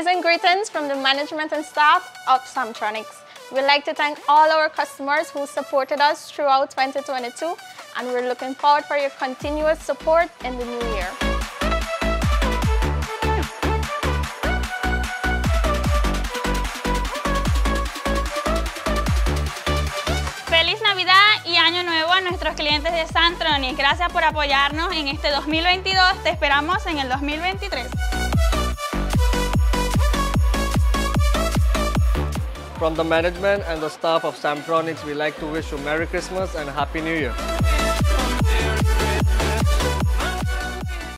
greetings from the management and staff of Samtronics. We'd like to thank all our customers who supported us throughout 2022 and we're looking forward for your continuous support in the new year. Feliz Navidad y Año Nuevo a nuestros clientes de Santronics. Gracias por apoyarnos en este 2022. Te esperamos en el 2023. From the management and the staff of Samtronics, we like to wish you Merry Christmas and Happy New Year.